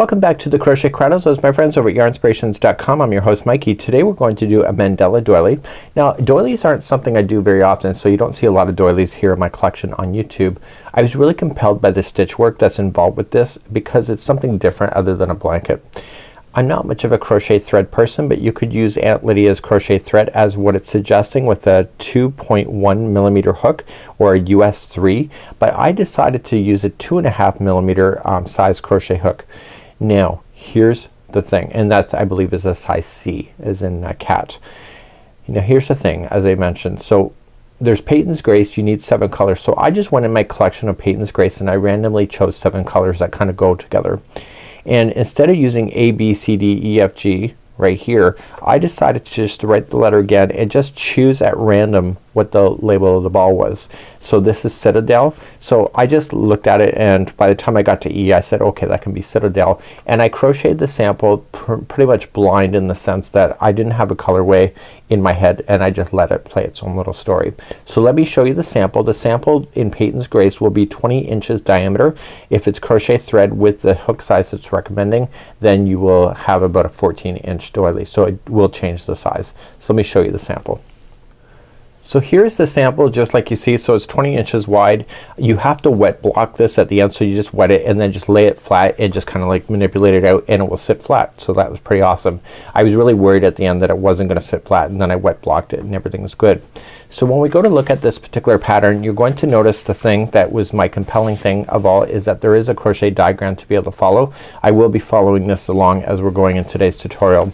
Welcome back to the Crochet Crowd. As my friends over at yarnspirations.com. I'm your host Mikey. Today we're going to do a Mandala doily. Now doilies aren't something I do very often so you don't see a lot of doilies here in my collection on YouTube. I was really compelled by the stitch work that's involved with this because it's something different other than a blanket. I'm not much of a crochet thread person but you could use Aunt Lydia's crochet thread as what it's suggesting with a 2.1 millimeter hook or a US 3 but I decided to use a two and a half millimeter um, size crochet hook. Now here's the thing and that I believe is a size C as in a cat. Now here's the thing as I mentioned. So there's Patons Grace you need seven colors. So I just went in my collection of Patons Grace and I randomly chose seven colors that kind of go together. And instead of using A, B, C, D, E, F, G right here, I decided to just write the letter again and just choose at random what the label of the ball was. So this is Citadel. So I just looked at it and by the time I got to E I said okay that can be Citadel and I crocheted the sample pr pretty much blind in the sense that I didn't have a colorway in my head and I just let it play its own little story. So let me show you the sample. The sample in Patons Grace will be 20 inches diameter. If it's crochet thread with the hook size it's recommending then you will have about a 14 inch doily. So it will change the size. So let me show you the sample. So here's the sample just like you see. So it's 20 inches wide. You have to wet block this at the end. So you just wet it and then just lay it flat and just kinda like manipulate it out and it will sit flat. So that was pretty awesome. I was really worried at the end that it wasn't gonna sit flat and then I wet blocked it and everything was good. So when we go to look at this particular pattern you're going to notice the thing that was my compelling thing of all is that there is a crochet diagram to be able to follow. I will be following this along as we're going in today's tutorial.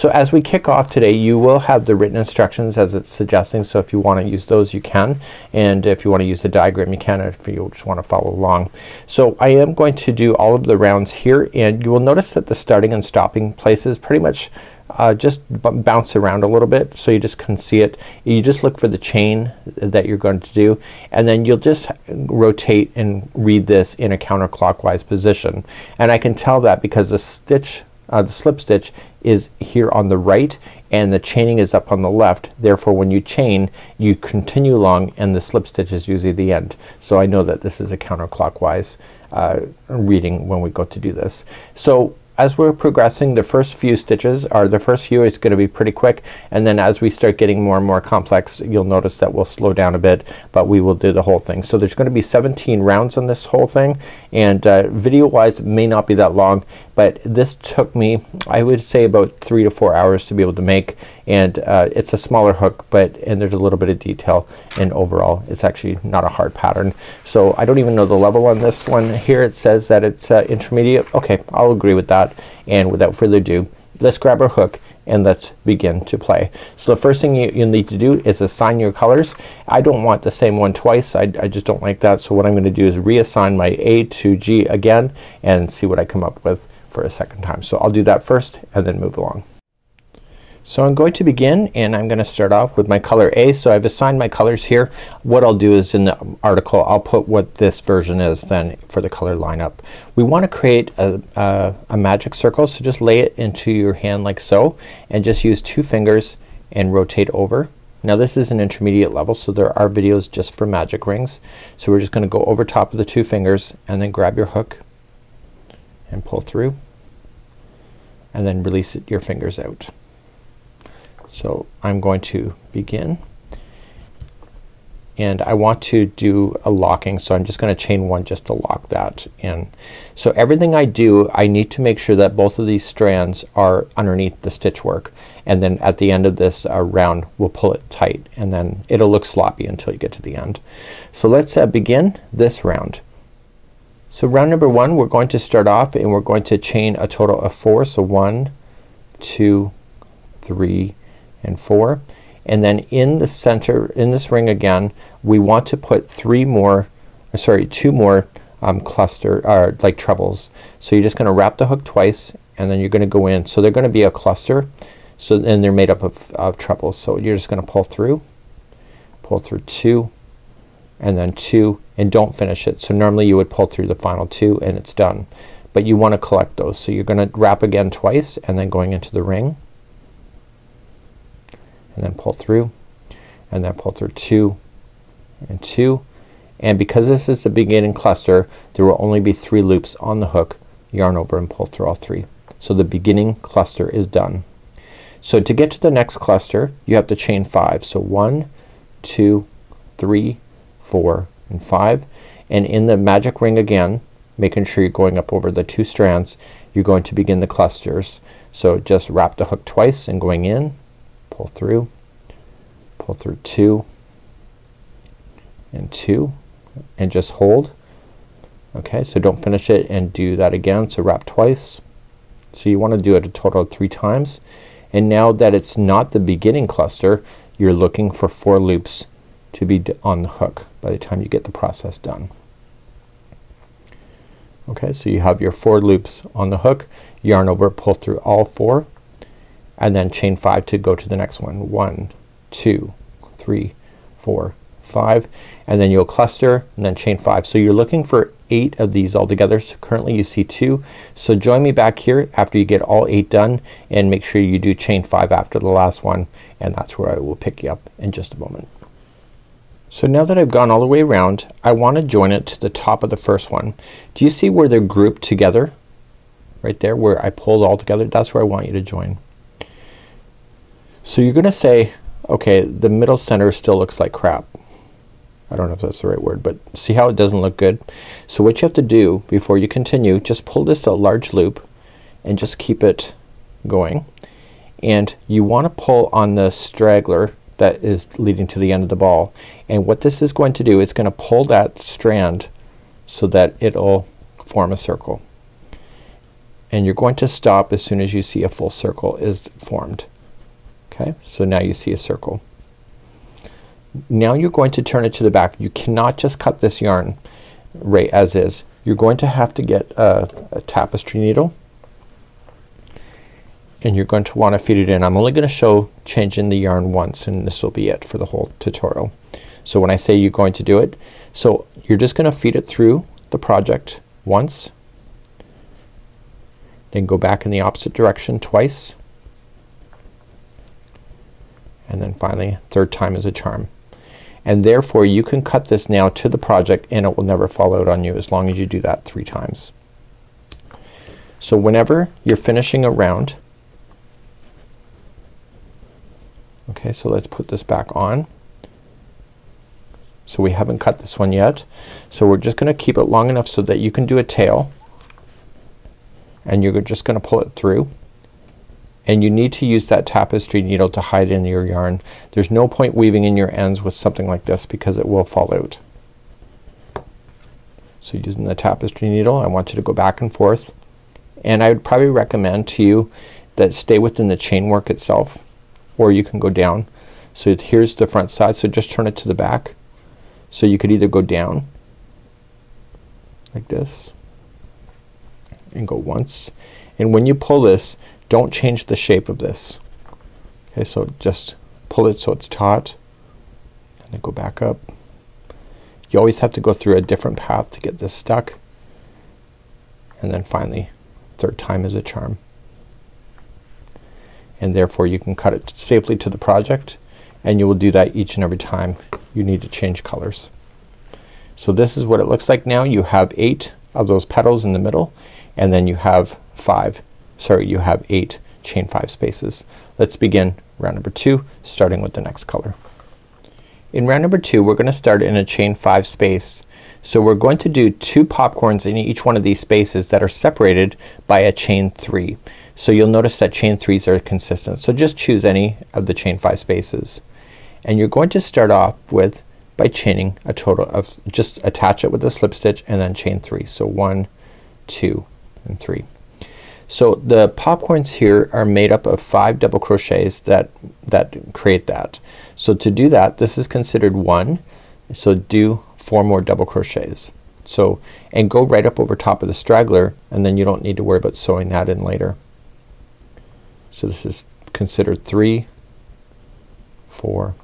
So as we kick off today you will have the written instructions as it's suggesting. So if you want to use those you can and if you want to use the diagram you can if you just want to follow along. So I am going to do all of the rounds here and you will notice that the starting and stopping places pretty much uh, just bounce around a little bit so you just can see it. You just look for the chain that you're going to do and then you'll just rotate and read this in a counterclockwise position. And I can tell that because the stitch uh, the slip stitch is here on the right and the chaining is up on the left. Therefore when you chain you continue along and the slip stitch is usually the end. So I know that this is a counterclockwise uh, reading when we go to do this. So as we're progressing the first few stitches are the first few is gonna be pretty quick and then as we start getting more and more complex you'll notice that we'll slow down a bit but we will do the whole thing. So there's gonna be 17 rounds on this whole thing and uh, video wise may not be that long but this took me I would say about three to four hours to be able to make and uh, it's a smaller hook but and there's a little bit of detail and overall it's actually not a hard pattern. So I don't even know the level on this one here it says that it's uh, intermediate. Okay I'll agree with that and without further ado let's grab our hook and let's begin to play. So the first thing you, you need to do is assign your colors. I don't want the same one twice. I, I just don't like that. So what I'm gonna do is reassign my A to G again and see what I come up with for a second time. So I'll do that first and then move along. So I'm going to begin and I'm gonna start off with my color A. So I've assigned my colors here. What I'll do is in the article I'll put what this version is then for the color lineup. We want to create a, a, a magic circle so just lay it into your hand like so and just use two fingers and rotate over. Now this is an intermediate level so there are videos just for magic rings. So we're just gonna go over top of the two fingers and then grab your hook and pull through and then release it, your fingers out. So I'm going to begin and I want to do a locking so I'm just gonna chain one just to lock that in. So everything I do I need to make sure that both of these strands are underneath the stitch work and then at the end of this uh, round we'll pull it tight and then it'll look sloppy until you get to the end. So let's uh, begin this round. So round number one we're going to start off and we're going to chain a total of four. So one, two, three, and 4 and then in the center in this ring again we want to put three more uh, sorry two more um, cluster or like trebles. So you're just gonna wrap the hook twice and then you're gonna go in. So they're gonna be a cluster so then they're made up of, of trebles. So you're just gonna pull through pull through two and then two and don't finish it. So normally you would pull through the final two and it's done. But you want to collect those. So you're gonna wrap again twice and then going into the ring and then pull through and then pull through two and two and because this is the beginning cluster there will only be three loops on the hook yarn over and pull through all three. So the beginning cluster is done. So to get to the next cluster you have to chain five. So one, two, three, four, and five. And in the magic ring again making sure you're going up over the two strands you're going to begin the clusters. So just wrap the hook twice and going in, pull through, pull through two and two and just hold. Okay, so don't finish it and do that again. So wrap twice. So you want to do it a total of three times. And now that it's not the beginning cluster you're looking for four loops to be on the hook by the time you get the process done. Okay, so you have your four loops on the hook, yarn over, pull through all four, and then chain five to go to the next one. One, two, three, four, five, and then you'll cluster and then chain five. So you're looking for eight of these all together. So currently you see two. So join me back here after you get all eight done and make sure you do chain five after the last one and that's where I will pick you up in just a moment. So now that I've gone all the way around I want to join it to the top of the first one. Do you see where they're grouped together? Right there where I pulled all together. That's where I want you to join. So you're gonna say okay the middle center still looks like crap. I don't know if that's the right word but see how it doesn't look good. So what you have to do before you continue just pull this a large loop and just keep it going and you want to pull on the straggler that is leading to the end of the ball. And what this is going to do, it's gonna pull that strand so that it'll form a circle. And you're going to stop as soon as you see a full circle is formed. Okay, so now you see a circle. Now you're going to turn it to the back. You cannot just cut this yarn right as is. You're going to have to get a, a tapestry needle and you're going to want to feed it in. I'm only going to show changing the yarn once and this will be it for the whole tutorial. So when I say you're going to do it, so you're just gonna feed it through the project once, then go back in the opposite direction twice, and then finally third time is a charm. And therefore you can cut this now to the project and it will never fall out on you as long as you do that three times. So whenever you're finishing a round Okay, so let's put this back on. So we haven't cut this one yet. So we're just gonna keep it long enough so that you can do a tail and you're just gonna pull it through and you need to use that tapestry needle to hide in your yarn. There's no point weaving in your ends with something like this because it will fall out. So using the tapestry needle I want you to go back and forth and I would probably recommend to you that stay within the chain work itself or you can go down. So here's the front side. So just turn it to the back. So you could either go down like this and go once. And when you pull this don't change the shape of this. Okay, so just pull it so it's taut and then go back up. You always have to go through a different path to get this stuck. And then finally third time is a charm and therefore you can cut it safely to the project and you will do that each and every time you need to change colors. So this is what it looks like now. You have eight of those petals in the middle and then you have five sorry you have eight chain five spaces. Let's begin round number two starting with the next color. In round number two we're gonna start in a chain five space. So we're going to do two popcorns in each one of these spaces that are separated by a chain three. So you'll notice that chain threes are consistent. So just choose any of the chain five spaces. And you're going to start off with by chaining a total of just attach it with a slip stitch and then chain three. So one, two, and three. So the popcorns here are made up of five double crochets that that create that. So to do that this is considered one. So do four more double crochets. So and go right up over top of the straggler and then you don't need to worry about sewing that in later. So this is considered three, four,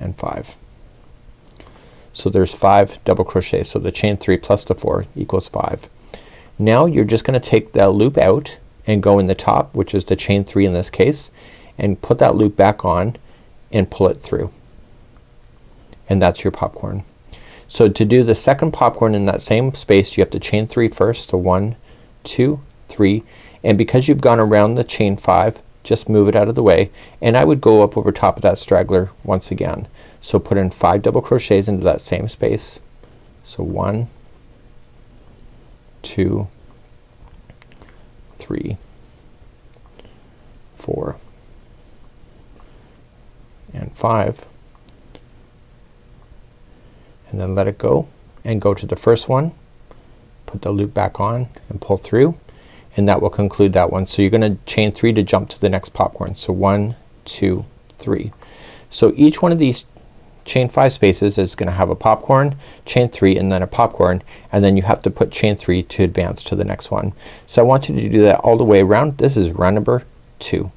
and five. So there's five double crochets. So the chain three plus the four equals five. Now you're just gonna take that loop out and go in the top which is the chain three in this case and put that loop back on and pull it through. And that's your popcorn. So to do the second popcorn in that same space you have to chain three first. So one, two, three and because you've gone around the chain five just move it out of the way and I would go up over top of that straggler once again. So put in five double crochets into that same space. So one, two, three, four, and five and then let it go and go to the first one put the loop back on and pull through and that will conclude that one. So you're gonna chain three to jump to the next popcorn. So one, two, three. So each one of these chain five spaces is gonna have a popcorn, chain three, and then a popcorn, and then you have to put chain three to advance to the next one. So I want you to do that all the way around. This is round number two.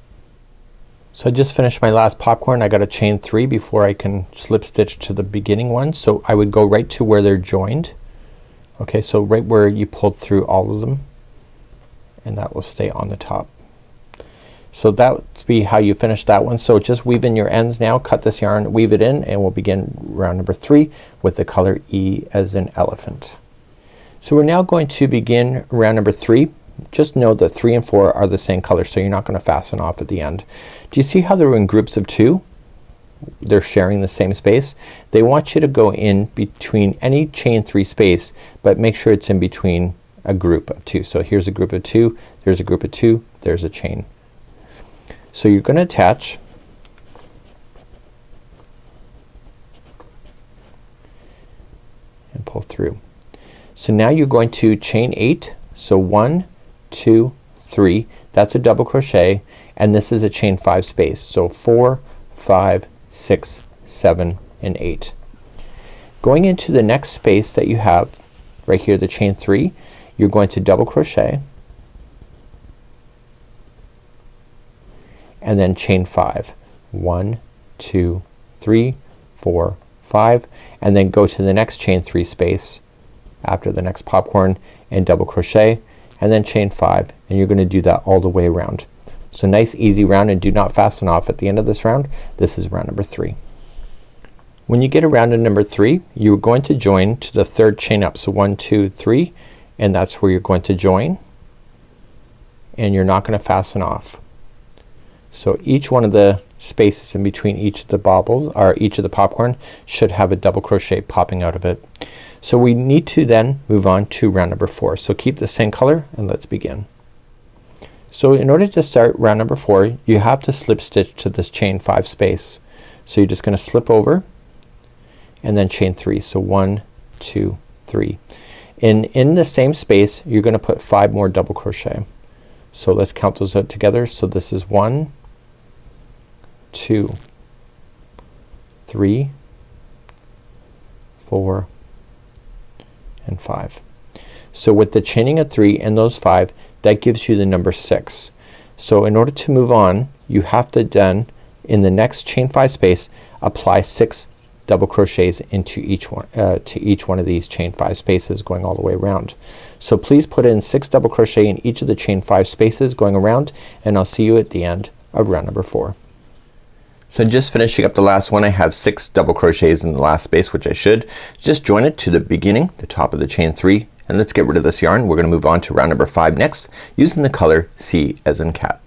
So I just finished my last popcorn. I got a chain three before I can slip stitch to the beginning one. So I would go right to where they're joined. Okay, so right where you pulled through all of them and that will stay on the top. So that would be how you finish that one. So just weave in your ends now, cut this yarn, weave it in, and we'll begin round number three with the color E as in elephant. So we're now going to begin round number three. Just know that three and four are the same color so you're not gonna fasten off at the end. Do you see how they're in groups of two? They're sharing the same space. They want you to go in between any chain three space but make sure it's in between a group of two. So here's a group of two, there's a group of two, there's a chain. So you're gonna attach and pull through. So now you're going to chain eight. So one, two, three. That's a double crochet and this is a chain five space. So four, five, six, seven, and eight. Going into the next space that you have right here the chain three you're going to double crochet and then chain five. One, two, three, four, five, and then go to the next chain three space after the next popcorn and double crochet and then chain five and you're gonna do that all the way around. So nice easy round and do not fasten off at the end of this round. This is round number three. When you get around to number three you're going to join to the third chain up. So one, two, three and that's where you're going to join and you're not gonna fasten off. So each one of the spaces in between each of the baubles or each of the popcorn should have a double crochet popping out of it. So we need to then move on to round number four. So keep the same color and let's begin. So in order to start round number four you have to slip stitch to this chain five space. So you're just gonna slip over and then chain three. So one, two, three in in the same space you're gonna put five more double crochet. So let's count those out together. So this is one, two, three, four, and five. So with the chaining of three and those five that gives you the number six. So in order to move on you have to then in the next chain five space apply six double crochets into each one uh, to each one of these chain five spaces going all the way around. So please put in six double crochet in each of the chain five spaces going around and I'll see you at the end of round number four. So just finishing up the last one I have six double crochets in the last space which I should. Just join it to the beginning the top of the chain three and let's get rid of this yarn. We're gonna move on to round number five next using the color C as in cat.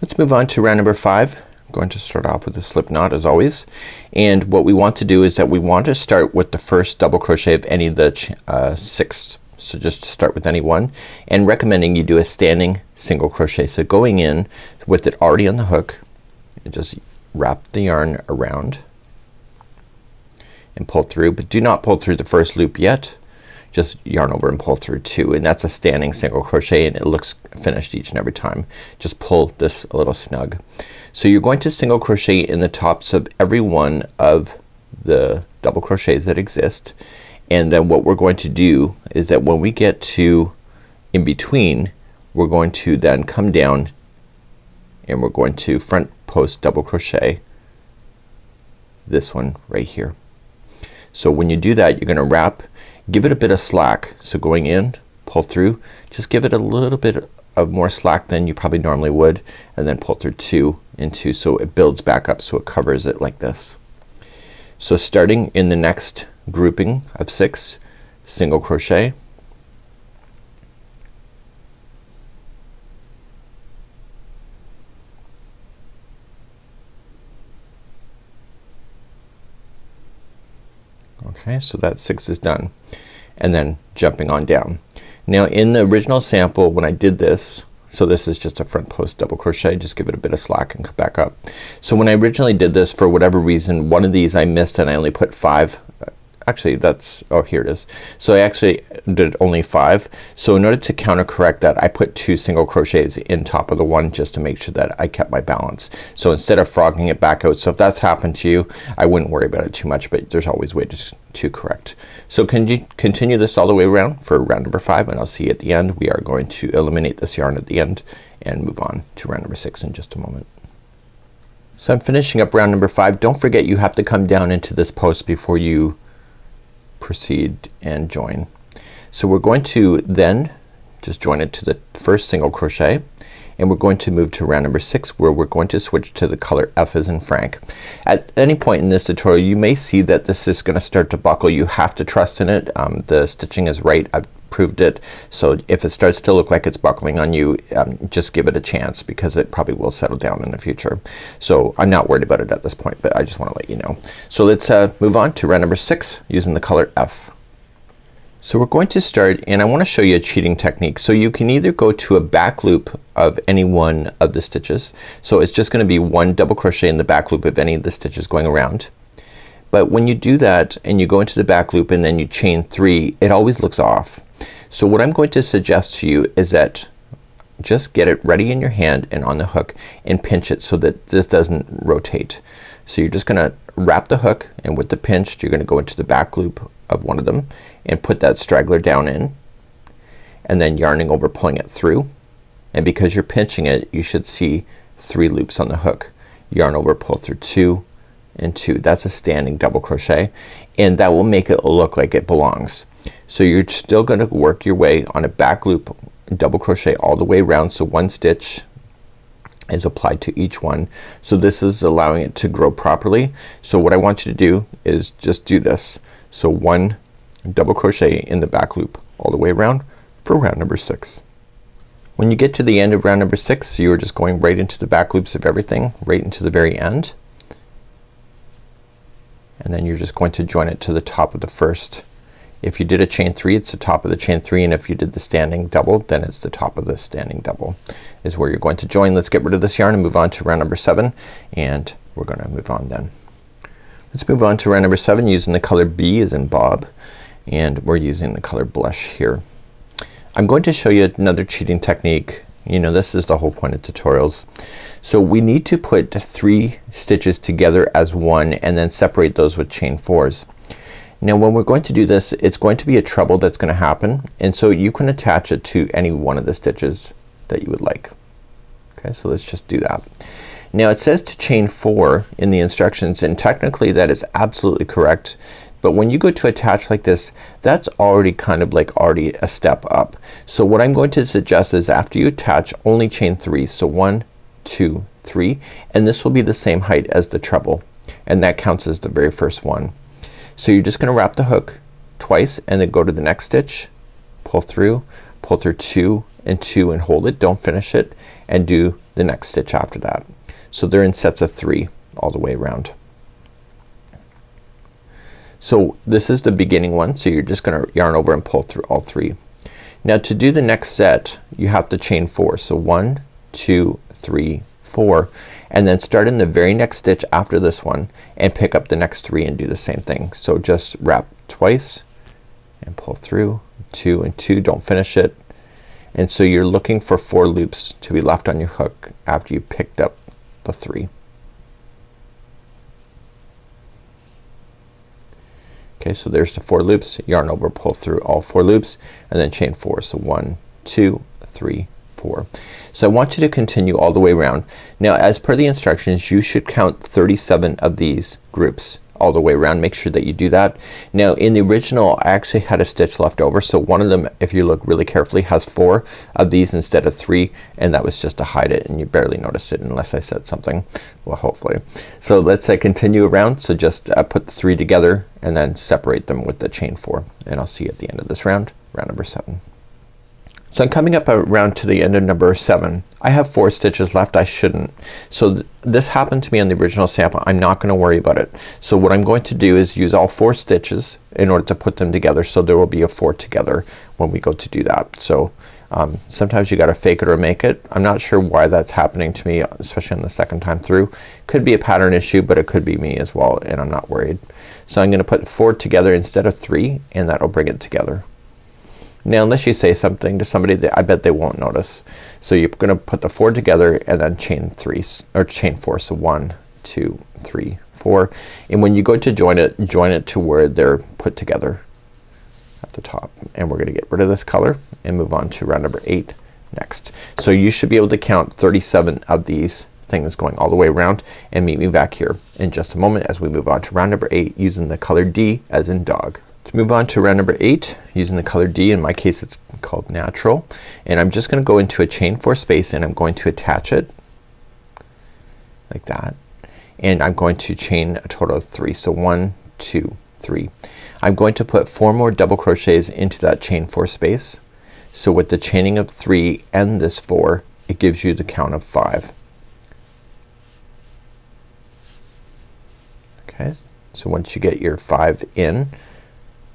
Let's move on to round number five I'm going to start off with a slip knot as always and what we want to do is that we want to start with the first double crochet of any of the uh, six so just start with any one and recommending you do a standing single crochet so going in with it already on the hook and just wrap the yarn around and pull through. But do not pull through the first loop yet. Just yarn over and pull through two. And that's a standing single crochet and it looks finished each and every time. Just pull this a little snug. So you're going to single crochet in the tops of every one of the double crochets that exist. And then what we're going to do is that when we get to in between we're going to then come down and we're going to front post double crochet this one right here. So when you do that you're gonna wrap give it a bit of slack. So going in pull through just give it a little bit of more slack than you probably normally would and then pull through two and two so it builds back up so it covers it like this. So starting in the next grouping of six single crochet okay so that six is done. And then jumping on down. Now in the original sample when I did this so this is just a front post double crochet just give it a bit of slack and come back up. So when I originally did this for whatever reason one of these I missed and I only put five uh, actually that's oh here it is. So I actually did only five. So in order to counter correct that I put two single crochets in top of the one just to make sure that I kept my balance. So instead of frogging it back out so if that's happened to you I wouldn't worry about it too much but there's always ways to to correct. So can you continue this all the way around for round number five and I'll see you at the end. We are going to eliminate this yarn at the end and move on to round number six in just a moment. So I'm finishing up round number five. Don't forget you have to come down into this post before you proceed and join. So we're going to then just join it to the first single crochet and we're going to move to round number six where we're going to switch to the color F as in Frank. At any point in this tutorial you may see that this is gonna start to buckle. You have to trust in it. Um, the stitching is right. I've proved it. So if it starts to look like it's buckling on you um, just give it a chance because it probably will settle down in the future. So I'm not worried about it at this point but I just want to let you know. So let's uh, move on to round number six using the color F. So we're going to start and I want to show you a cheating technique. So you can either go to a back loop of any one of the stitches. So it's just gonna be one double crochet in the back loop of any of the stitches going around. But when you do that and you go into the back loop and then you chain three it always looks off. So what I'm going to suggest to you is that just get it ready in your hand and on the hook and pinch it so that this doesn't rotate. So you're just gonna wrap the hook and with the pinch you're gonna go into the back loop of one of them and put that straggler down in and then yarning over pulling it through and because you're pinching it you should see three loops on the hook. Yarn over pull through two and two. That's a standing double crochet and that will make it look like it belongs. So you're still gonna work your way on a back loop double crochet all the way around so one stitch is applied to each one. So this is allowing it to grow properly. So what I want you to do is just do this. So one double crochet in the back loop all the way around for round number six. When you get to the end of round number six you are just going right into the back loops of everything right into the very end and then you're just going to join it to the top of the first if you did a chain three it's the top of the chain three and if you did the standing double then it's the top of the standing double is where you're going to join. Let's get rid of this yarn and move on to round number seven and we're gonna move on then. Let's move on to round number seven using the color B as in Bob and we're using the color blush here. I'm going to show you another cheating technique. You know this is the whole point of tutorials. So we need to put three stitches together as one and then separate those with chain fours. Now when we're going to do this it's going to be a treble that's gonna happen and so you can attach it to any one of the stitches that you would like. Okay, so let's just do that. Now it says to chain four in the instructions and technically that is absolutely correct but when you go to attach like this that's already kind of like already a step up. So what I'm going to suggest is after you attach only chain three. So one, two, three and this will be the same height as the treble and that counts as the very first one. So you're just gonna wrap the hook twice and then go to the next stitch, pull through, pull through two and two and hold it, don't finish it, and do the next stitch after that. So they're in sets of three all the way around. So this is the beginning one so you're just gonna yarn over and pull through all three. Now to do the next set you have to chain four. So one, two, three, four and then start in the very next stitch after this one and pick up the next three and do the same thing. So just wrap twice and pull through two and two don't finish it and so you're looking for four loops to be left on your hook after you picked up the three. Okay, so there's the four loops. Yarn over, pull through all four loops, and then chain four. So one, two, three, four. So I want you to continue all the way around. Now as per the instructions you should count 37 of these groups all the way around make sure that you do that. Now in the original I actually had a stitch left over so one of them if you look really carefully has four of these instead of three and that was just to hide it and you barely noticed it unless I said something. Well hopefully. So let's uh, continue around. So just uh, put the three together and then separate them with the chain four and I'll see you at the end of this round, round number seven. So I'm coming up around to the end of number seven. I have four stitches left. I shouldn't. So th this happened to me on the original sample. I'm not gonna worry about it. So what I'm going to do is use all four stitches in order to put them together so there will be a four together when we go to do that. So um, sometimes you gotta fake it or make it. I'm not sure why that's happening to me especially on the second time through. Could be a pattern issue but it could be me as well and I'm not worried. So I'm gonna put four together instead of three and that'll bring it together. Now unless you say something to somebody that I bet they won't notice. So you're gonna put the four together and then chain three or chain four. So one, two, three, four. And when you go to join it, join it to where they're put together at the top. And we're gonna get rid of this color and move on to round number eight next. So you should be able to count 37 of these things going all the way around and meet me back here in just a moment as we move on to round number eight using the color D as in dog. To move on to round number eight using the color D in my case it's called natural and I'm just gonna go into a chain four space and I'm going to attach it like that and I'm going to chain a total of three. So one, two, three. I'm going to put four more double crochets into that chain four space. So with the chaining of three and this four it gives you the count of five. Okay, so once you get your five in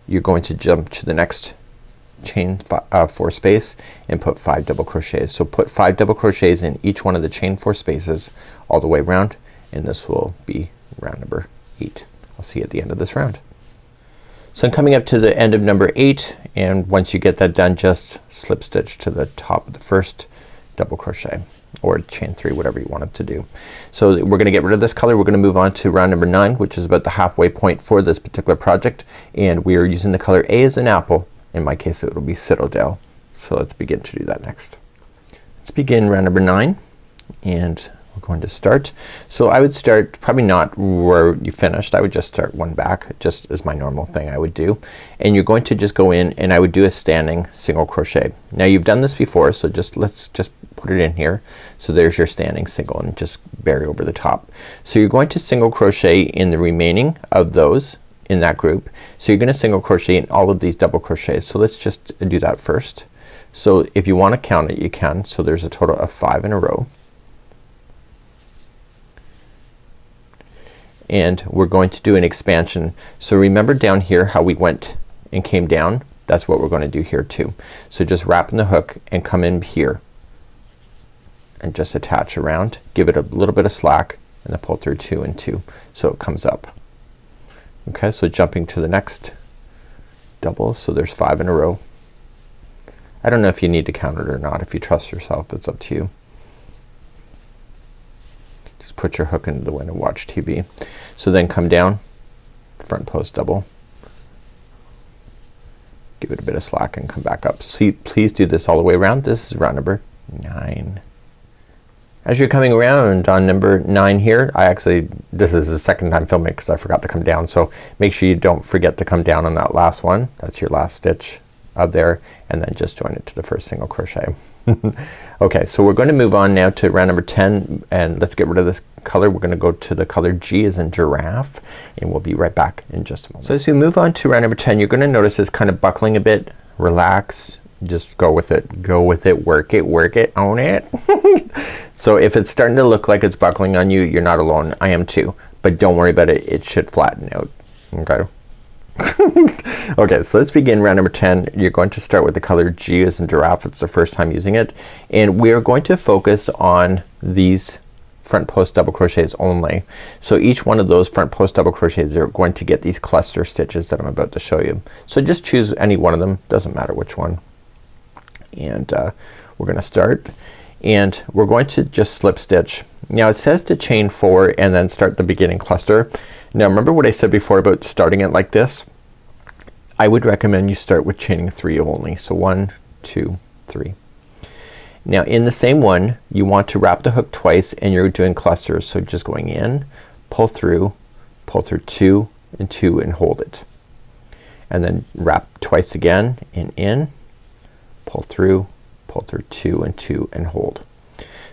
you're going to jump to the next chain uh, four space and put five double crochets. So put five double crochets in each one of the chain four spaces all the way around and this will be round number eight. I'll see you at the end of this round. So I'm coming up to the end of number eight and once you get that done just slip stitch to the top of the first double crochet or chain three whatever you want it to do. So we're gonna get rid of this color. We're gonna move on to round number nine which is about the halfway point for this particular project and we are using the color A as an apple. In my case it will be Citadel. So let's begin to do that next. Let's begin round number nine and we're going to start. So I would start probably not where you finished. I would just start one back just as my normal thing I would do. And you're going to just go in and I would do a standing single crochet. Now you've done this before so just let's just put it in here. So there's your standing single and just bury over the top. So you're going to single crochet in the remaining of those in that group. So you're gonna single crochet in all of these double crochets. So let's just do that first. So if you want to count it you can. So there's a total of five in a row. And we're going to do an expansion. So remember down here how we went and came down? That's what we're going to do here too. So just wrap in the hook and come in here and just attach around. Give it a little bit of slack and then pull through two and two so it comes up. Okay, so jumping to the next double. So there's five in a row. I don't know if you need to count it or not. If you trust yourself, it's up to you put your hook into the wind and watch TV. So then come down, front post double, give it a bit of slack and come back up. So please do this all the way around. This is round number nine. As you're coming around on number nine here, I actually, this is the second time filming because I forgot to come down. So make sure you don't forget to come down on that last one. That's your last stitch up there and then just join it to the first single crochet. okay, so we're going to move on now to round number 10 and let's get rid of this color. We're gonna go to the color G as in giraffe and we'll be right back in just a moment. So as you move on to round number 10 you're gonna notice it's kind of buckling a bit. Relax. Just go with it. Go with it. Work it. Work it. Own it. so if it's starting to look like it's buckling on you you're not alone. I am too. But don't worry about it. It should flatten out. Okay. okay, so let's begin round number 10. You're going to start with the color G as in giraffe. It's the first time using it. And we are going to focus on these front post double crochets only. So each one of those front post double crochets are going to get these cluster stitches that I'm about to show you. So just choose any one of them. Doesn't matter which one. And uh, we're gonna start and we're going to just slip stitch. Now it says to chain four and then start the beginning cluster. Now remember what I said before about starting it like this? I would recommend you start with chaining three only. So one, two, three. Now in the same one you want to wrap the hook twice and you're doing clusters. So just going in, pull through, pull through two, and two and hold it and then wrap twice again and in pull through pull through two and two and hold.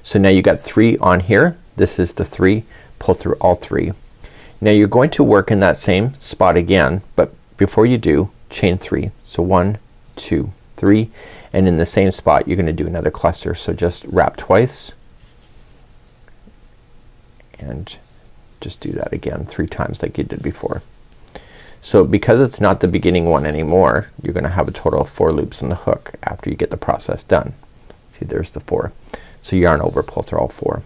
So now you got three on here. This is the three. Pull through all three. Now you're going to work in that same spot again but before you do chain three. So one, two, three and in the same spot you're gonna do another cluster. So just wrap twice and just do that again three times like you did before. So because it's not the beginning one anymore you're gonna have a total of four loops in the hook after you get the process done. See there's the four. So yarn over pull through all four.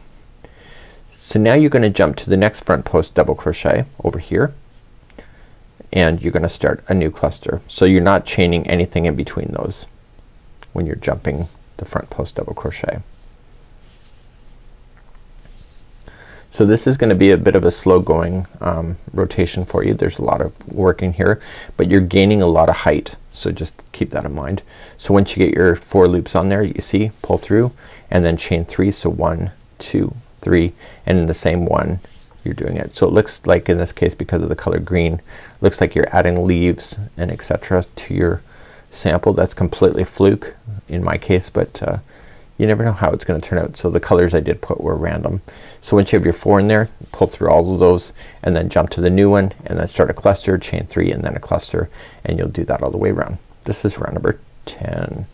So now you're gonna jump to the next front post double crochet over here and you're gonna start a new cluster. So you're not chaining anything in between those when you're jumping the front post double crochet. So this is gonna be a bit of a slow going um, rotation for you. There's a lot of work in here but you're gaining a lot of height. So just keep that in mind. So once you get your four loops on there you see pull through and then chain three. So one, two, three and in the same one you're doing it. So it looks like in this case because of the color green looks like you're adding leaves and etc to your sample. That's completely fluke in my case but uh, you never know how it's gonna turn out. So the colors I did put were random. So once you have your four in there pull through all of those and then jump to the new one and then start a cluster chain three and then a cluster and you'll do that all the way around. This is round number 10.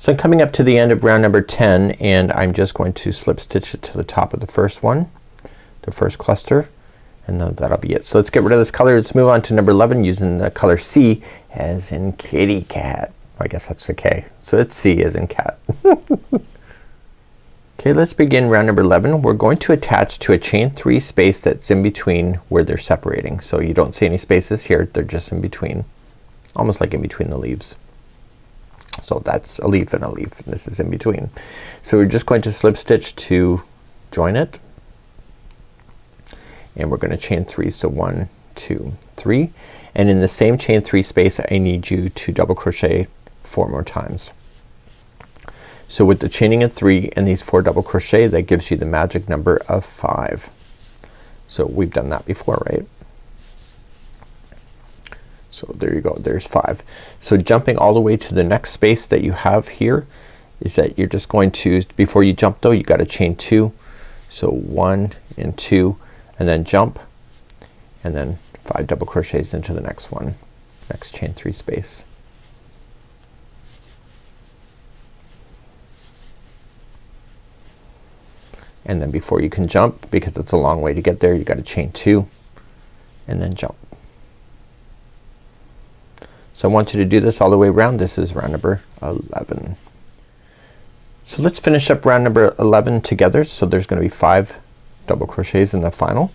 So I'm coming up to the end of round number 10 and I'm just going to slip stitch it to the top of the first one the first cluster and then that'll be it. So let's get rid of this color. Let's move on to number 11 using the color C as in kitty cat. I guess that's K. So it's C as in cat. okay, let's begin round number 11. We're going to attach to a chain three space that's in between where they're separating. So you don't see any spaces here. They're just in between. Almost like in between the leaves. So that's a leaf and a leaf. And this is in between. So we're just going to slip stitch to join it. And we're gonna chain three. So one, two, three. And in the same chain three space I need you to double crochet four more times. So with the chaining of three and these four double crochet that gives you the magic number of five. So we've done that before right? So there you go there's five. So jumping all the way to the next space that you have here is that you're just going to before you jump though you gotta chain two. So one and two and then jump and then five double crochets into the next one next chain three space. And then before you can jump because it's a long way to get there you gotta chain two and then jump. So I want you to do this all the way around. This is round number 11. So let's finish up round number 11 together. So there's gonna be five double crochets in the final.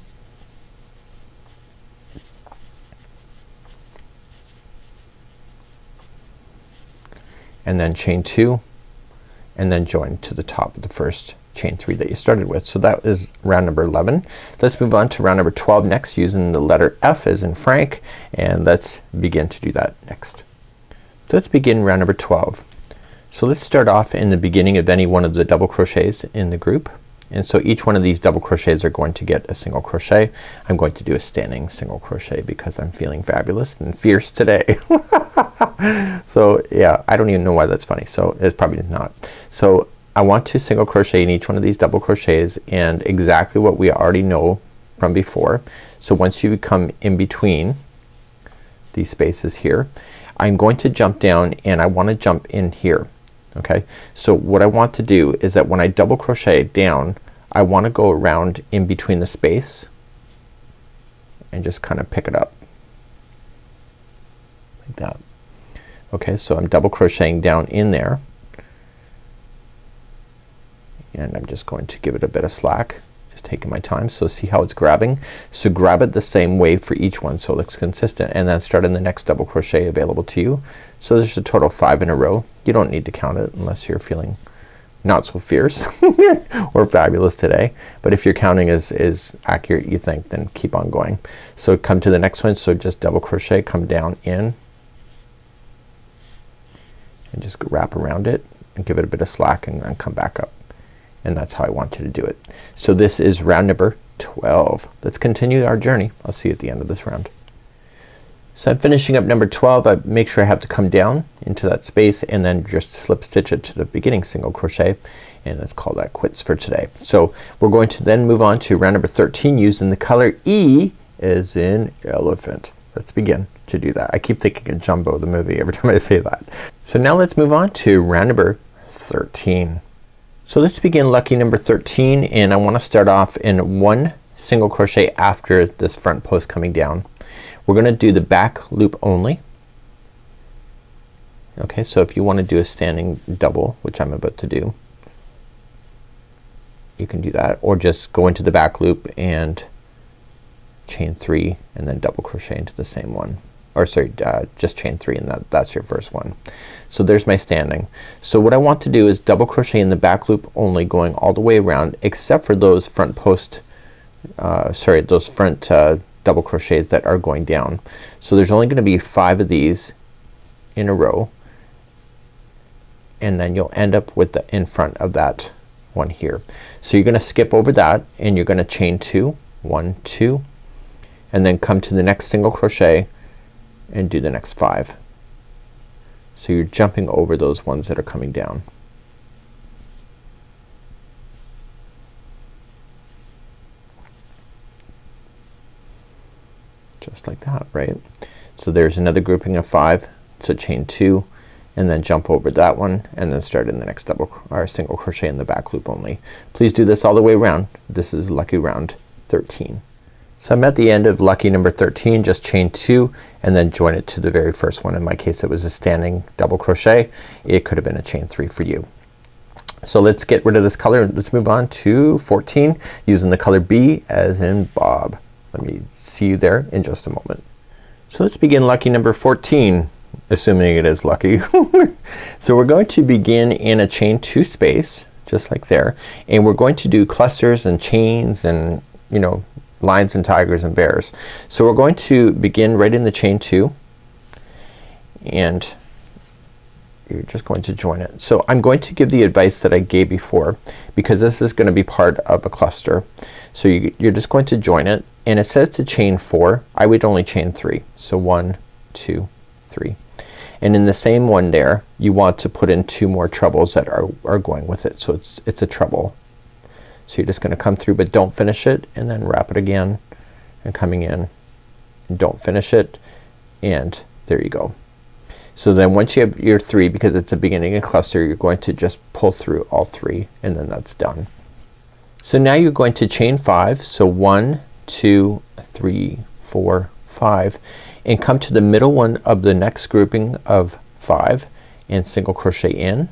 And then chain two and then join to the top of the first chain three that you started with. So that is round number 11. Let's move on to round number 12 next using the letter F as in Frank and let's begin to do that next. So let's begin round number 12. So let's start off in the beginning of any one of the double crochets in the group and so each one of these double crochets are going to get a single crochet. I'm going to do a standing single crochet because I'm feeling fabulous and fierce today. so yeah I don't even know why that's funny so it's probably not. So I want to single crochet in each one of these double crochets and exactly what we already know from before. So once you come in between these spaces here I'm going to jump down and I want to jump in here. Okay. So what I want to do is that when I double crochet down I want to go around in between the space and just kind of pick it up like that. Okay, so I'm double crocheting down in there and I'm just going to give it a bit of slack just taking my time. So see how it's grabbing? So grab it the same way for each one so it looks consistent and then start in the next double crochet available to you. So there's a total five in a row. You don't need to count it unless you're feeling not so fierce or fabulous today. But if your counting is, is accurate you think then keep on going. So come to the next one. So just double crochet, come down in and just wrap around it and give it a bit of slack and then come back up and that's how I want you to do it. So this is round number 12. Let's continue our journey. I'll see you at the end of this round. So I'm finishing up number 12. I make sure I have to come down into that space and then just slip stitch it to the beginning single crochet and let's call that quits for today. So we're going to then move on to round number 13 using the color E as in elephant. Let's begin to do that. I keep thinking of Jumbo the movie every time I say that. So now let's move on to round number 13. So let's begin lucky number 13 and I want to start off in one single crochet after this front post coming down. We're gonna do the back loop only. Okay, so if you want to do a standing double, which I'm about to do, you can do that or just go into the back loop and chain three and then double crochet into the same one or sorry uh, just chain three and that, that's your first one. So there's my standing. So what I want to do is double crochet in the back loop only going all the way around except for those front post uh, sorry those front uh, double crochets that are going down. So there's only gonna be five of these in a row and then you'll end up with the in front of that one here. So you're gonna skip over that and you're gonna chain two, one, two, and then come to the next single crochet and do the next five. So you're jumping over those ones that are coming down. just like that right. So there's another grouping of five. So chain two and then jump over that one and then start in the next double or single crochet in the back loop only. Please do this all the way around. This is lucky round 13. So I'm at the end of lucky number 13 just chain two and then join it to the very first one. In my case it was a standing double crochet. It could have been a chain three for you. So let's get rid of this color. And let's move on to 14 using the color B as in Bob. Let me see you there in just a moment. So let's begin lucky number 14 assuming it is lucky. so we're going to begin in a chain two space just like there and we're going to do clusters and chains and you know lions and tigers and bears. So we're going to begin right in the chain two and you're just going to join it. So I'm going to give the advice that I gave before because this is gonna be part of a cluster. So you, you're just going to join it and it says to chain four. I would only chain three. So one, two, three. And in the same one there you want to put in two more trebles that are, are going with it. So it's it's a treble. So you're just gonna come through but don't finish it and then wrap it again and coming in and don't finish it and there you go. So then once you have your three because it's a beginning of cluster you're going to just pull through all three and then that's done. So now you're going to chain five. So one, two, three, four, five and come to the middle one of the next grouping of five and single crochet in.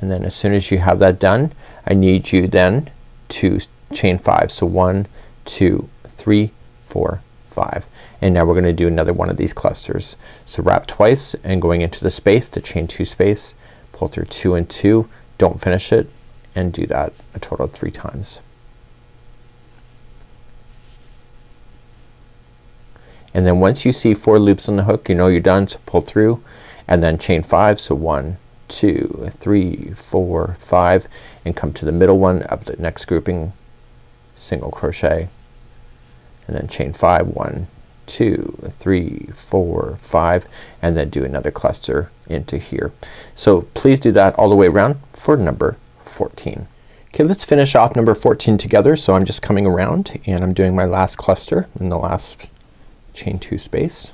And then as soon as you have that done I need you then to chain five. So one, two, three, four, five and now we're gonna do another one of these clusters. So wrap twice and going into the space to chain two space pull through two and two don't finish it and do that a total of three times. And then once you see four loops on the hook you know you're done so pull through and then chain five. So one, two, three, four, five and come to the middle one of the next grouping single crochet. And then chain five one two three four five and then do another cluster into here. So please do that all the way around for number 14 okay let's finish off number 14 together. So I'm just coming around and I'm doing my last cluster in the last chain two space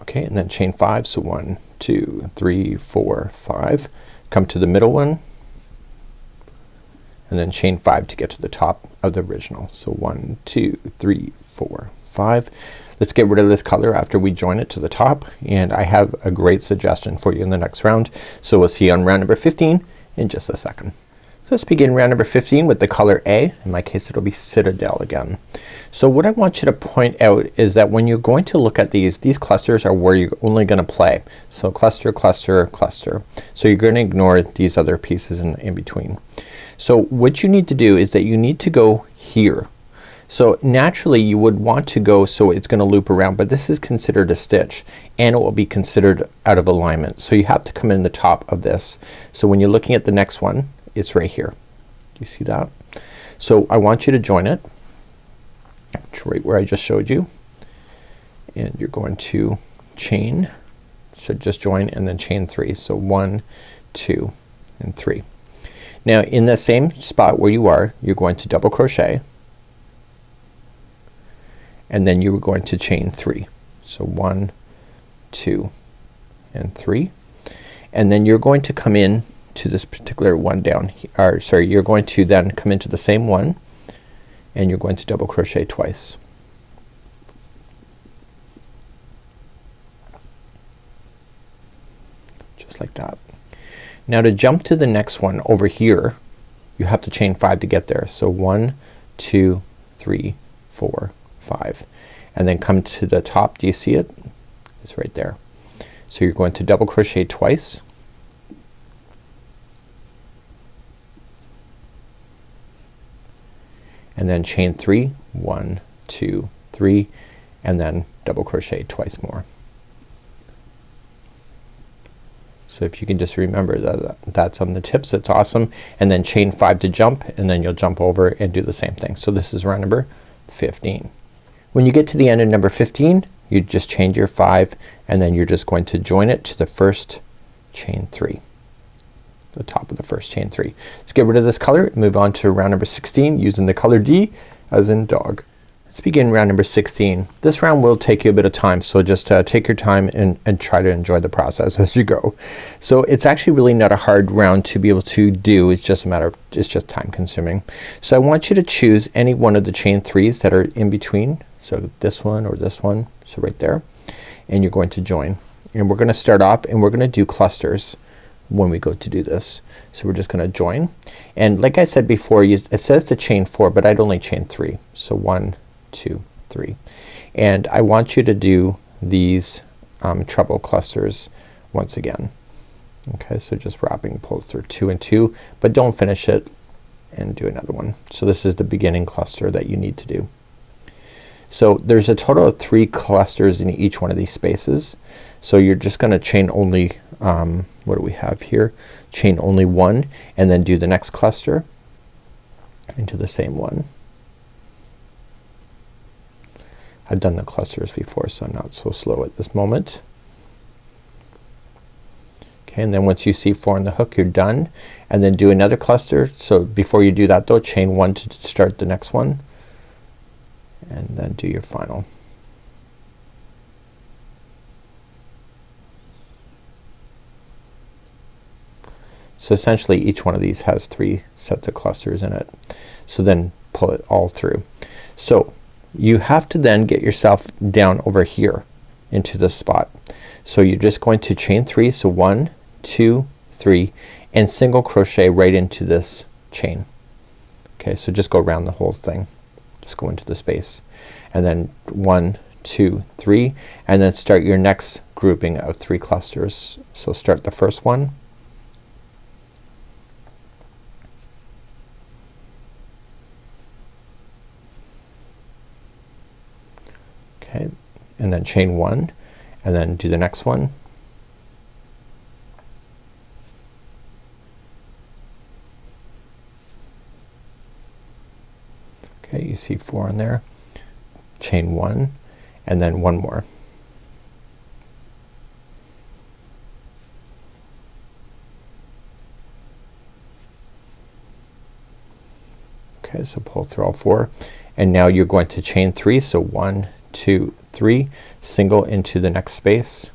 okay and then chain five so one two three four five come to the middle one and then chain five to get to the top of the original. So one, two, three, four, five. Let's get rid of this color after we join it to the top and I have a great suggestion for you in the next round. So we'll see you on round number 15 in just a second. So let's begin round number 15 with the color A. In my case it'll be Citadel again. So what I want you to point out is that when you're going to look at these, these clusters are where you're only gonna play. So cluster, cluster, cluster. So you're gonna ignore these other pieces in, in between. So what you need to do is that you need to go here. So naturally you would want to go so it's gonna loop around but this is considered a stitch and it will be considered out of alignment. So you have to come in the top of this. So when you're looking at the next one it's right here. you see that? So I want you to join it right where I just showed you and you're going to chain so just join and then chain three. So one, two, and three. Now in the same spot where you are you're going to double crochet and then you are going to chain three. So one, two, and three. And then you're going to come in to this particular one down here, or sorry you're going to then come into the same one and you're going to double crochet twice. Just like that. Now to jump to the next one over here you have to chain five to get there. So one, two, three, four, five. And then come to the top. Do you see it? It's right there. So you're going to double crochet twice. And then chain three. One, two, three, and then double crochet twice more. So if you can just remember that that's on the tips that's awesome and then chain five to jump and then you'll jump over and do the same thing. So this is round number 15. When you get to the end of number 15 you just change your five and then you're just going to join it to the first chain three the top of the first chain three. Let's get rid of this color and move on to round number 16 using the color D as in dog. Let's begin round number 16. This round will take you a bit of time so just uh, take your time and, and try to enjoy the process as you go. So it's actually really not a hard round to be able to do. It's just a matter of it's just time consuming. So I want you to choose any one of the chain threes that are in between. So this one or this one. So right there. And you're going to join. And we're gonna start off and we're gonna do clusters when we go to do this. So we're just gonna join. And like I said before, it says to chain four, but I'd only chain three. So one, two, three. And I want you to do these um, treble clusters once again. Okay, so just wrapping pulls through two and two, but don't finish it and do another one. So this is the beginning cluster that you need to do. So there's a total of three clusters in each one of these spaces. So you're just gonna chain only um, what do we have here? Chain only one and then do the next cluster into the same one. I've done the clusters before so I'm not so slow at this moment. Okay, and then once you see four on the hook you're done and then do another cluster. So before you do that though chain one to start the next one and then do your final. So essentially each one of these has three sets of clusters in it. So then pull it all through. So you have to then get yourself down over here into this spot. So you're just going to chain three. So one, two, three, and single crochet right into this chain. Okay, so just go around the whole thing. Just go into the space. And then one, two, three, and then start your next grouping of three clusters. So start the first one okay. And then chain one and then do the next one. Okay you see four in there. Chain one and then one more. Okay so pull through all four. And now you're going to chain three so one two, three, single into the next space.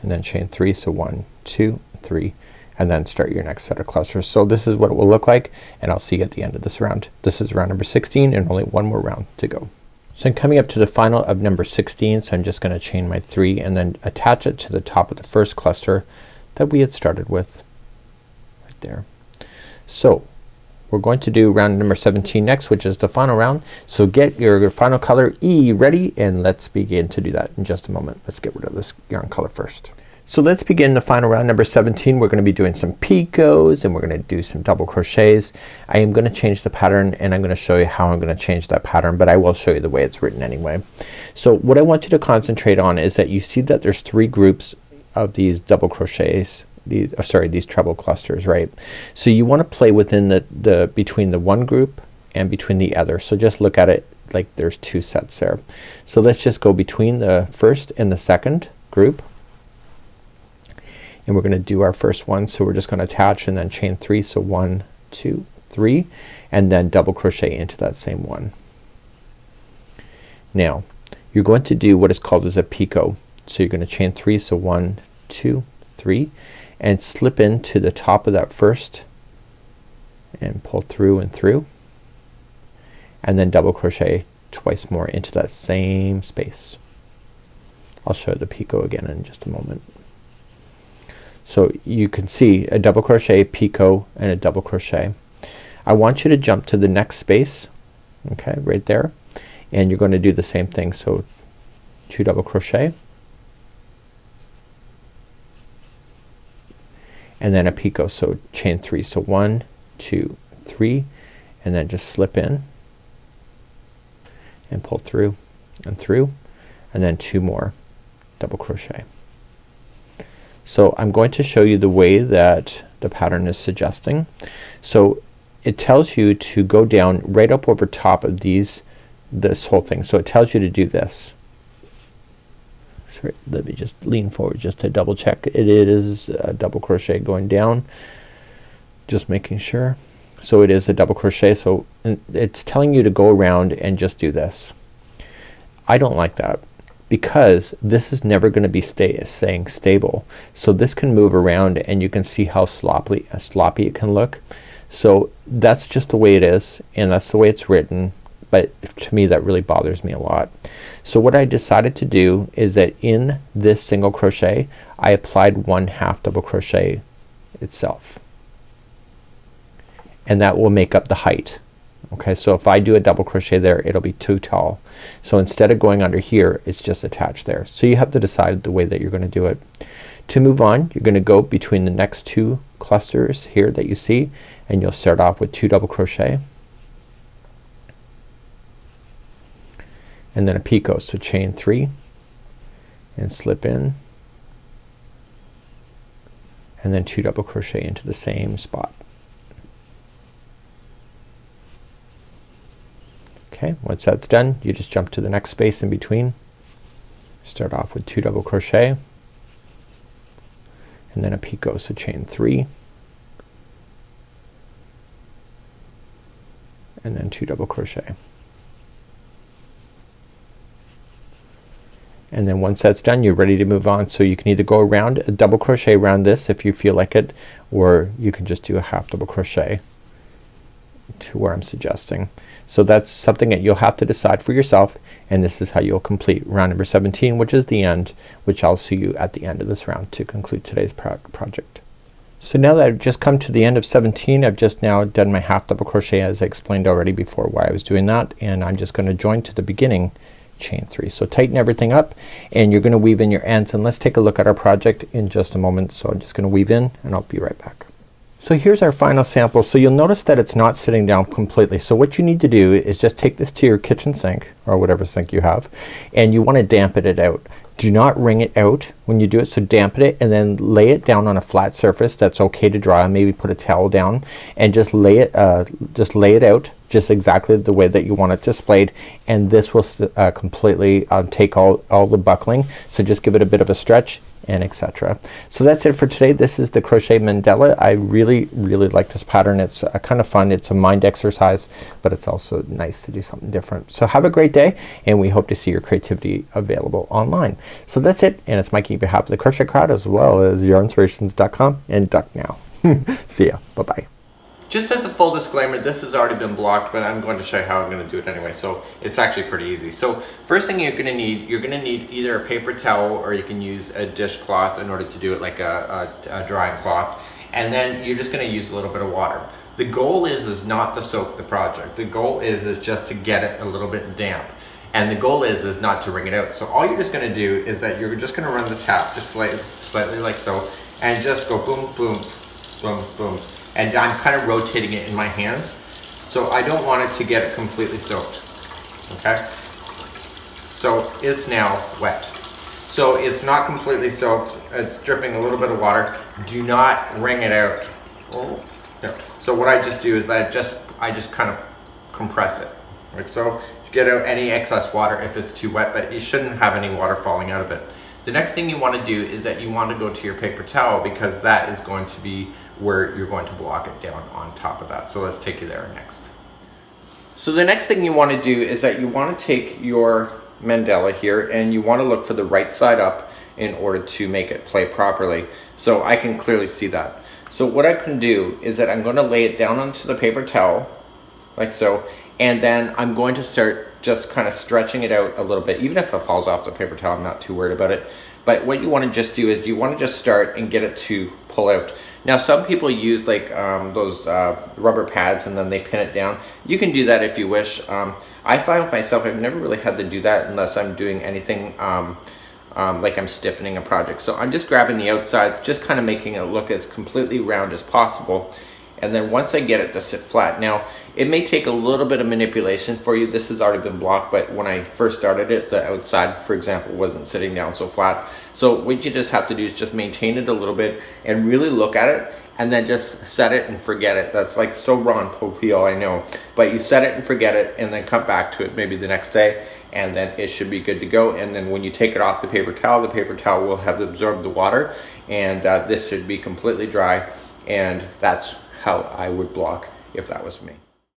And then chain three. So one, two, three, and then start your next set of clusters. So this is what it will look like and I'll see you at the end of this round. This is round number 16 and only one more round to go. So I'm coming up to the final of number 16 so I'm just gonna chain my three and then attach it to the top of the first cluster that we had started with right there. So we're going to do round number 17 next which is the final round. So get your final color E ready and let's begin to do that in just a moment. Let's get rid of this yarn color first. So let's begin the final round number 17. We're gonna be doing some picots and we're gonna do some double crochets. I am gonna change the pattern and I'm gonna show you how I'm gonna change that pattern but I will show you the way it's written anyway. So what I want you to concentrate on is that you see that there's three groups of these double crochets these, oh, sorry these treble clusters right? So you want to play within the the between the one group and between the other. So just look at it like there's two sets there. So let's just go between the first and the second group. And we're gonna do our first one. So we're just gonna attach and then chain three. So one two three and then double crochet into that same one. Now you're going to do what is called as a picot so you're gonna chain three. So one two three and slip into the top of that first and pull through and through and then double crochet twice more into that same space. I'll show the picot again in just a moment. So you can see a double crochet, picot, and a double crochet. I want you to jump to the next space okay right there and you're going to do the same thing. So two double crochet and then a picot so chain three so one two three and then just slip in and pull through and through and then two more double crochet. So I'm going to show you the way that the pattern is suggesting. So it tells you to go down right up over top of these this whole thing. So it tells you to do this sorry let me just lean forward just to double check. It is a double crochet going down. Just making sure. So it is a double crochet. So it's telling you to go around and just do this. I don't like that because this is never going to be stay staying stable. So this can move around and you can see how sloppy sloppy it can look. So that's just the way it is and that's the way it's written but to me that really bothers me a lot. So what I decided to do is that in this single crochet I applied one half double crochet itself and that will make up the height. Okay, so if I do a double crochet there it'll be too tall. So instead of going under here it's just attached there. So you have to decide the way that you're gonna do it. To move on you're gonna go between the next two clusters here that you see and you'll start off with two double crochet and then a picot so chain three and slip in and then two double crochet into the same spot. Okay, once that's done you just jump to the next space in between. Start off with two double crochet and then a picot so chain three and then two double crochet. And then once that's done you're ready to move on. So you can either go around a double crochet around this if you feel like it or you can just do a half double crochet to where I'm suggesting. So that's something that you'll have to decide for yourself and this is how you'll complete round number 17 which is the end which I'll see you at the end of this round to conclude today's pro project. So now that I've just come to the end of 17 I've just now done my half double crochet as I explained already before why I was doing that and I'm just gonna join to the beginning chain three. So tighten everything up and you're gonna weave in your ends and let's take a look at our project in just a moment. So I'm just gonna weave in and I'll be right back. So here's our final sample. So you'll notice that it's not sitting down completely. So what you need to do is just take this to your kitchen sink or whatever sink you have and you want to dampen it out. Do not wring it out when you do it. So dampen it and then lay it down on a flat surface that's okay to dry. Maybe put a towel down and just lay it uh, just lay it out just exactly the way that you want it displayed and this will uh, completely uh, take all, all the buckling. So just give it a bit of a stretch and etc. So that's it for today. This is the crochet mandala. I really really like this pattern. It's uh, kind of fun. It's a mind exercise but it's also nice to do something different. So have a great day and we hope to see your creativity available online. So that's it and it's Mikey on behalf of the Crochet Crowd as well as yarnspirations.com and Duck Now. see ya. Bye bye. Just as a full disclaimer, this has already been blocked, but I'm going to show you how I'm going to do it anyway. So it's actually pretty easy. So first thing you're going to need, you're going to need either a paper towel or you can use a dishcloth in order to do it like a, a, a drying cloth. And then you're just going to use a little bit of water. The goal is, is not to soak the project. The goal is, is just to get it a little bit damp. And the goal is, is not to wring it out. So all you're just going to do is that you're just going to run the tap just slightly, slightly like so and just go boom, boom, boom, boom and I'm kind of rotating it in my hands. So I don't want it to get completely soaked. Okay? So it's now wet. So it's not completely soaked. It's dripping a little bit of water. Do not wring it out. Oh, no. So what I just do is I just I just kind of compress it, like so, to get out any excess water if it's too wet. But you shouldn't have any water falling out of it. The next thing you want to do is that you want to go to your paper towel because that is going to be where you're going to block it down on top of that. So let's take you there next. So the next thing you want to do is that you want to take your Mandala here and you want to look for the right side up in order to make it play properly. So I can clearly see that. So what I can do is that I'm going to lay it down onto the paper towel like so and then I'm going to start just kind of stretching it out a little bit. Even if it falls off the paper towel, I'm not too worried about it. But what you want to just do is you want to just start and get it to pull out. Now some people use like um, those uh, rubber pads and then they pin it down. You can do that if you wish. Um, I find with myself I've never really had to do that unless I'm doing anything um, um like I'm stiffening a project. So I'm just grabbing the outsides, just kind of making it look as completely round as possible and then once I get it to sit flat, now it may take a little bit of manipulation for you. This has already been blocked, but when I first started it, the outside, for example, wasn't sitting down so flat. So what you just have to do is just maintain it a little bit and really look at it and then just set it and forget it. That's like so Ron Popeil, I know. But you set it and forget it and then come back to it maybe the next day and then it should be good to go. And then when you take it off the paper towel, the paper towel will have absorbed the water and uh, this should be completely dry and that's how I would block if that was me.